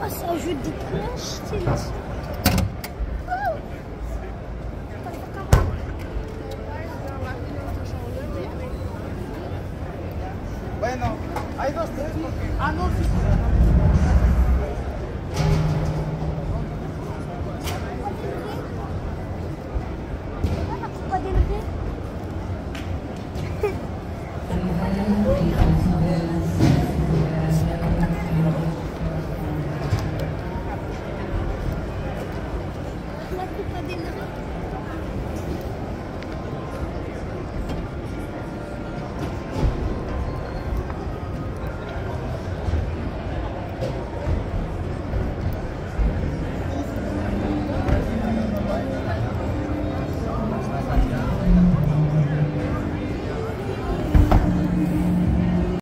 Oh, je déclenche las. Bueno, hay dos, tres. Ah. na din ako.